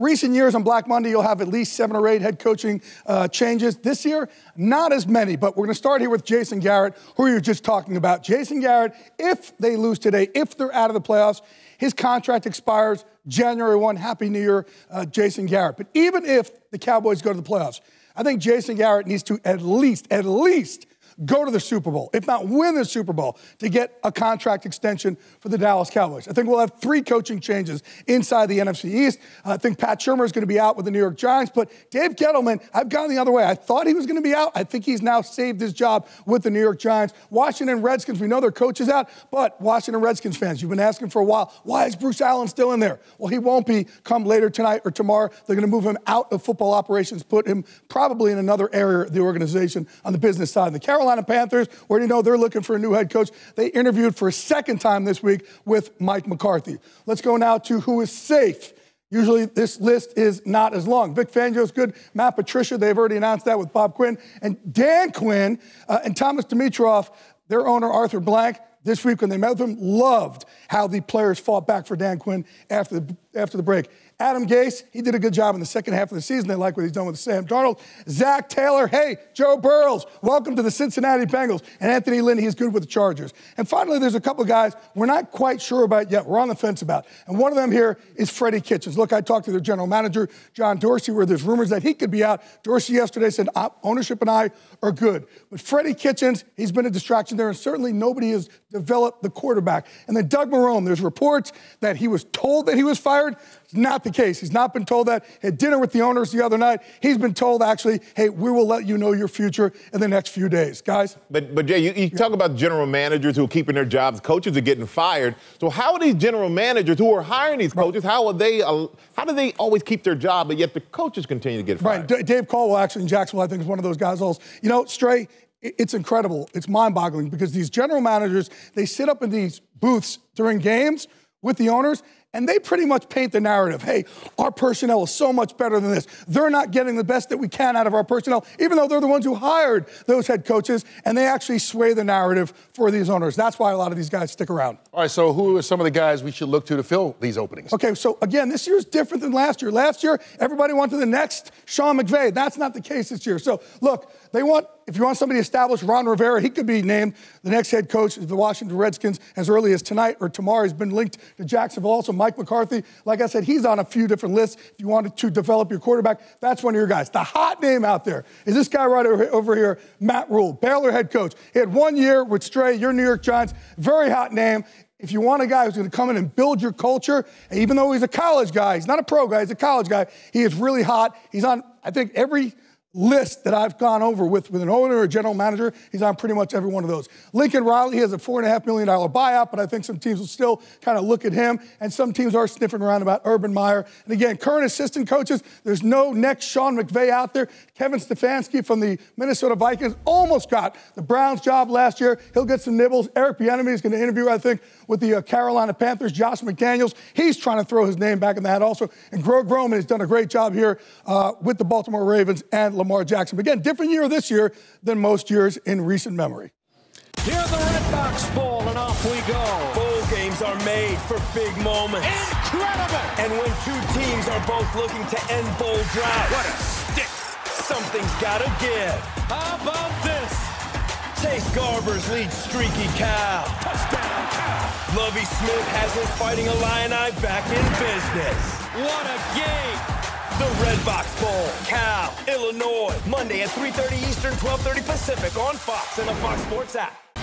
Recent years on Black Monday, you'll have at least seven or eight head coaching uh, changes. This year, not as many, but we're going to start here with Jason Garrett, who you're just talking about. Jason Garrett, if they lose today, if they're out of the playoffs, his contract expires January 1. Happy New Year, uh, Jason Garrett. But even if the Cowboys go to the playoffs, I think Jason Garrett needs to at least, at least go to the Super Bowl, if not win the Super Bowl, to get a contract extension for the Dallas Cowboys. I think we'll have three coaching changes inside the NFC East. Uh, I think Pat Shurmur is going to be out with the New York Giants, but Dave Gettleman, I've gone the other way. I thought he was going to be out. I think he's now saved his job with the New York Giants. Washington Redskins, we know their coach is out, but Washington Redskins fans, you've been asking for a while, why is Bruce Allen still in there? Well, he won't be come later tonight or tomorrow. They're going to move him out of football operations, put him probably in another area of the organization on the business side. And the Carolina Carolina Panthers, where you know they're looking for a new head coach. They interviewed for a second time this week with Mike McCarthy. Let's go now to who is safe. Usually this list is not as long. Vic Fangio's good. Matt Patricia, they've already announced that with Bob Quinn. And Dan Quinn uh, and Thomas Dimitroff, their owner, Arthur Blank, this week when they met with him, loved how the players fought back for Dan Quinn after the, after the break. Adam Gase, he did a good job in the second half of the season. They like what he's done with Sam Darnold. Zac Taylor, hey, Joe Burrows, welcome to the Cincinnati Bengals. And Anthony Lynn, he's good with the Chargers. And finally, there's a couple of guys we're not quite sure about yet. We're on the fence about. And one of them here is Freddie Kitchens. Look, I talked to their general manager, John Dorsey, where there's rumors that he could be out. Dorsey yesterday said ah, ownership and I are good. But Freddie Kitchens, he's been a distraction there, and certainly nobody has developed the quarterback. And then Doug Marrone, there's reports that he was told that he was fired. It's not the case. He's not been told that. Had dinner with the owners the other night. He's been told actually, hey, we will let you know your future in the next few days, guys. But but Jay, you, you talk about general managers who are keeping their jobs, coaches are getting fired. So how are these general managers who are hiring these coaches? How are they? Uh, how do they always keep their job, but yet the coaches continue to get fired? Right. D- Dave Caldwell actually in Jacksonville, I think, is one of those guys. Also, you know, Stray. It's incredible. It's mind-boggling because these general managers, they sit up in these booths during games with the owners and they pretty much paint the narrative hey, our personnel is so much better than this. They're not getting the best that we can out of our personnel, even though they're the ones who hired those head coaches, and they actually sway the narrative for these owners. That's why a lot of these guys stick around. All right, so who are some of the guys we should look to to fill these openings? Okay, so again, this year is different than last year. Last year, everybody wanted the next Sean McVay. That's not the case this year. So look, they want, if you want somebody established, Ron Rivera, he could be named the next head coach of the Washington Redskins as early as tonight or tomorrow. He's been linked to Jacksonville. Also, Mike McCarthy, like I said, he's on a few different lists. If you wanted to develop your quarterback, that's one of your guys. The hot name out there is this guy right over here, Matt Rhule, Baylor head coach. He had one year with Stray, your New York Giants. Very hot name. If you want a guy who's going to come in and build your culture, even though he's a college guy, he's not a pro guy, he's a college guy, he is really hot. He's on, I think, every list that I've gone over with, with an owner or general manager, he's on pretty much every one of those. Lincoln Riley has a $4.5 million buyout, but I think some teams will still kind of look at him, and some teams are sniffing around about Urban Meyer. And again, current assistant coaches, there's no next Sean McVay out there. Kevin Stefanski from the Minnesota Vikings almost got the Browns job last year. He'll get some nibbles. Eric Bieniemy is going to interview, I think, with the uh, Carolina Panthers. Josh McDaniels, he's trying to throw his name back in the hat also. And Greg Roman has done a great job here uh, with the Baltimore Ravens and Lamar Jackson. But again, different year this year than most years in recent memory. Here the Redbox Bowl, and off we go. Bowl games are made for big moments. Incredible! And when two teams are both looking to end bowl drought. What a stick! Something's gotta give. How about this? Chase Garbers leads Streaky cow. Touchdown, Cal! Lovie Smith has his Fighting Illini back in business. What a game! The Redbox Bowl, Cal, Illinois, Monday at 3.30 Eastern, 12.30 Pacific on Fox and the Fox Sports app.